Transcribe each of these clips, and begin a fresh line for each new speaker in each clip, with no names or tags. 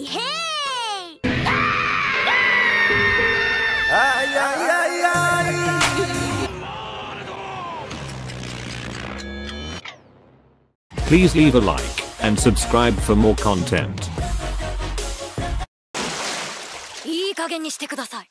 イヘイ
Ay, ay, ay, ay.
Please leave a like and subscribe for more content.
いい加減にしてください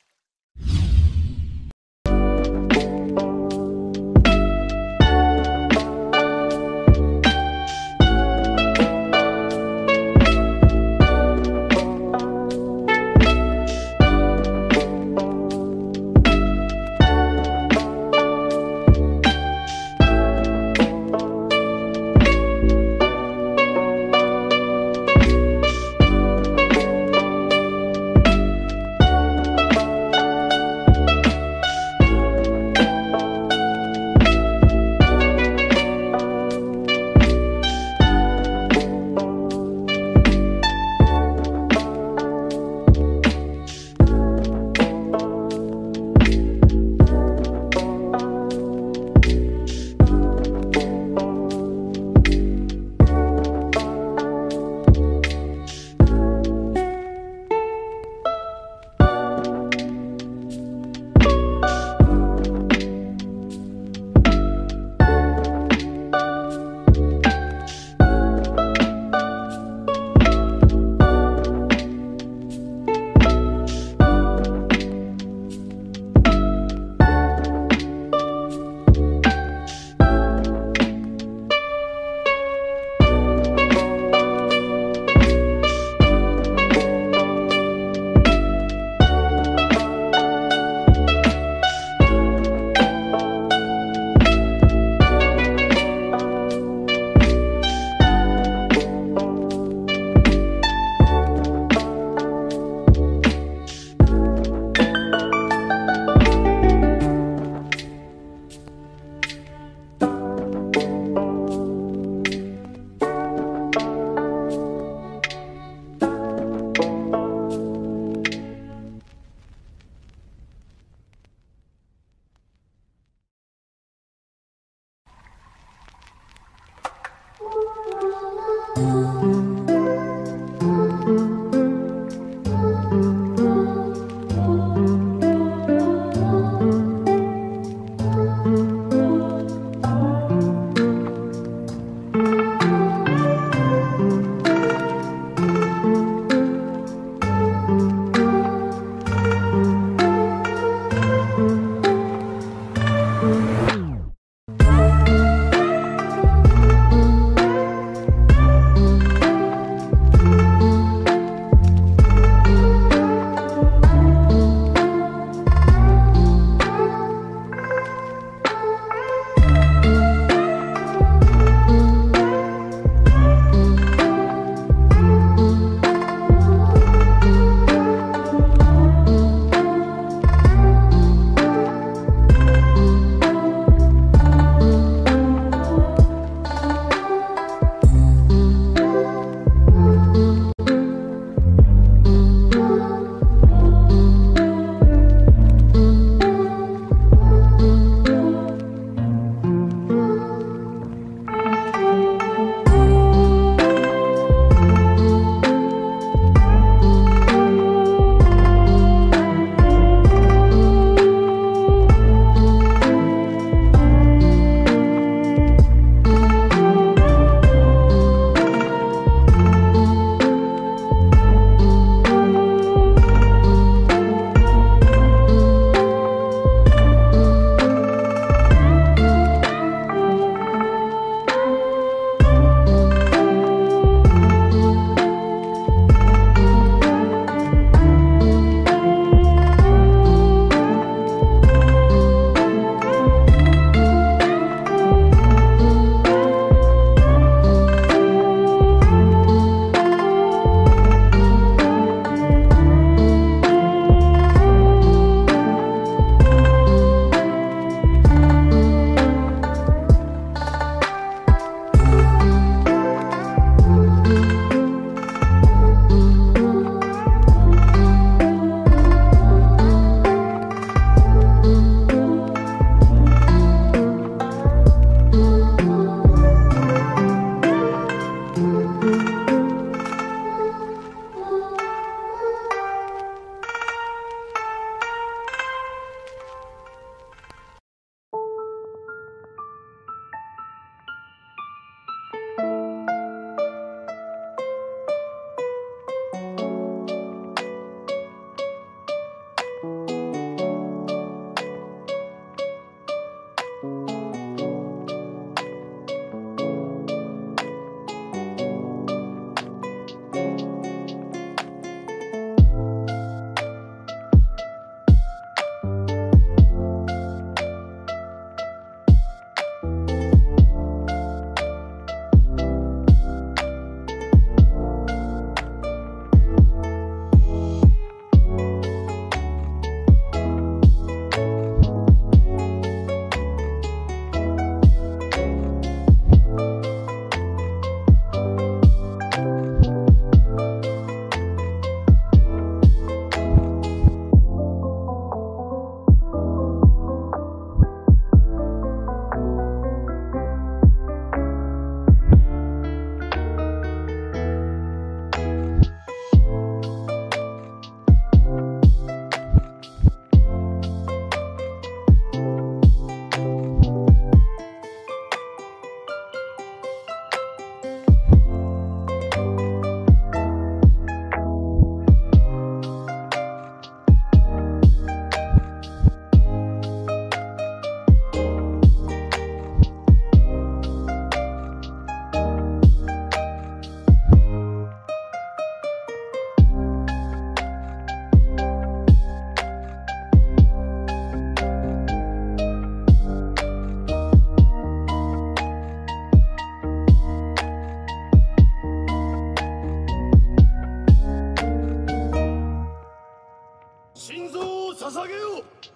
よ。